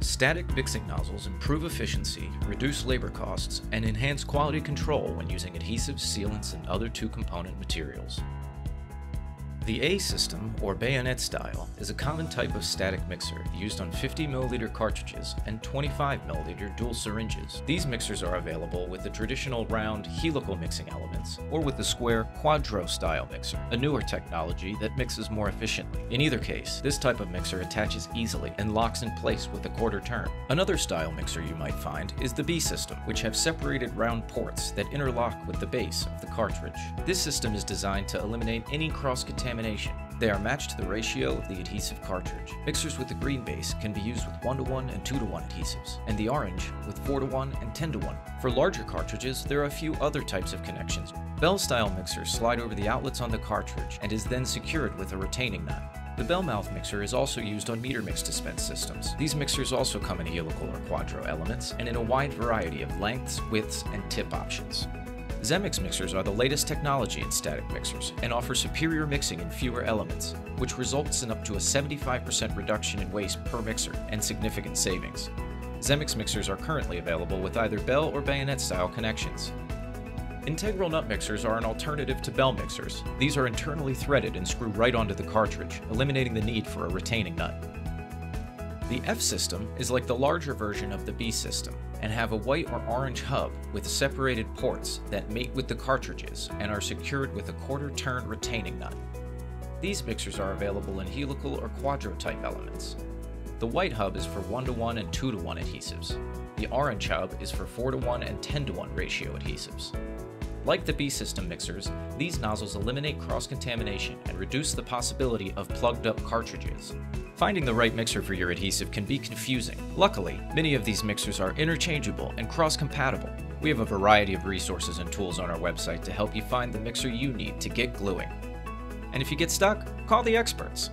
Static mixing nozzles improve efficiency, reduce labor costs, and enhance quality control when using adhesives, sealants, and other two-component materials. The A system, or bayonet style, is a common type of static mixer used on 50ml cartridges and 25ml dual syringes. These mixers are available with the traditional round helical mixing elements or with the square quadro style mixer, a newer technology that mixes more efficiently. In either case, this type of mixer attaches easily and locks in place with a quarter turn. Another style mixer you might find is the B system, which have separated round ports that interlock with the base of the cartridge. This system is designed to eliminate any cross-contamination contamination. They are matched to the ratio of the adhesive cartridge. Mixers with the green base can be used with 1 to 1 and 2 to 1 adhesives, and the orange with 4 to 1 and 10 to 1. For larger cartridges, there are a few other types of connections. Bell style mixers slide over the outlets on the cartridge and is then secured with a retaining nut. The bell mouth mixer is also used on meter mix dispense systems. These mixers also come in helical or quadro elements and in a wide variety of lengths, widths, and tip options. Xemex mixers are the latest technology in static mixers and offer superior mixing in fewer elements, which results in up to a 75% reduction in waste per mixer and significant savings. Xemex mixers are currently available with either bell or bayonet style connections. Integral nut mixers are an alternative to bell mixers. These are internally threaded and screw right onto the cartridge, eliminating the need for a retaining nut. The F system is like the larger version of the B system and have a white or orange hub with separated ports that mate with the cartridges and are secured with a quarter turn retaining nut. These mixers are available in helical or quadro type elements. The white hub is for 1 to 1 and 2 to 1 adhesives. The orange hub is for 4 to 1 and 10 to 1 ratio adhesives. Like the B-System mixers, these nozzles eliminate cross-contamination and reduce the possibility of plugged-up cartridges. Finding the right mixer for your adhesive can be confusing. Luckily, many of these mixers are interchangeable and cross-compatible. We have a variety of resources and tools on our website to help you find the mixer you need to get gluing. And if you get stuck, call the experts.